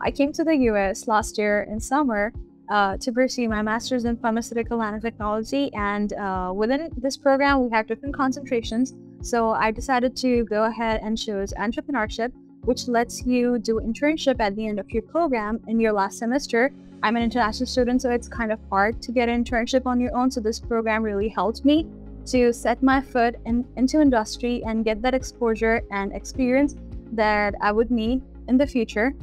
I came to the US last year in summer uh, to pursue my master's in pharmaceutical nanotechnology. And technology. And uh, within this program, we have different concentrations. So I decided to go ahead and choose entrepreneurship, which lets you do internship at the end of your program in your last semester. I'm an international student, so it's kind of hard to get an internship on your own. So this program really helped me to set my foot in, into industry and get that exposure and experience that I would need in the future.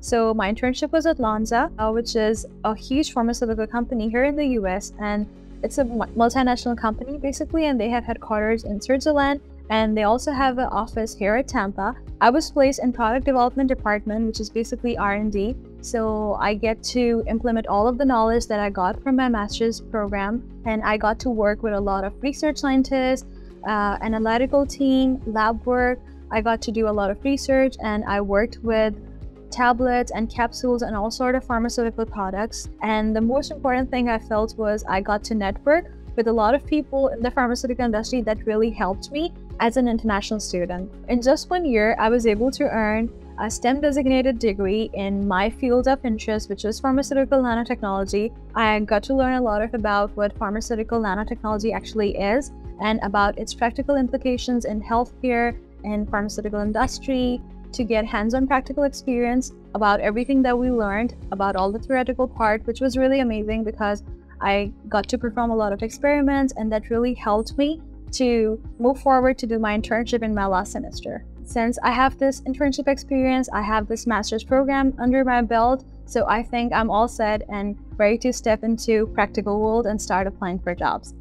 So my internship was at Lonza, uh, which is a huge pharmaceutical company here in the US, and it's a multinational company basically, and they have headquarters in Switzerland, and they also have an office here at Tampa. I was placed in product development department, which is basically R&D. So I get to implement all of the knowledge that I got from my master's program, and I got to work with a lot of research scientists, uh, analytical team, lab work. I got to do a lot of research, and I worked with tablets and capsules and all sort of pharmaceutical products. And the most important thing I felt was I got to network with a lot of people in the pharmaceutical industry that really helped me as an international student. In just one year, I was able to earn a STEM designated degree in my field of interest, which was pharmaceutical nanotechnology. I got to learn a lot of about what pharmaceutical nanotechnology actually is and about its practical implications in healthcare and pharmaceutical industry, to get hands-on practical experience about everything that we learned about all the theoretical part which was really amazing because i got to perform a lot of experiments and that really helped me to move forward to do my internship in my last semester. Since i have this internship experience i have this master's program under my belt so i think i'm all set and ready to step into practical world and start applying for jobs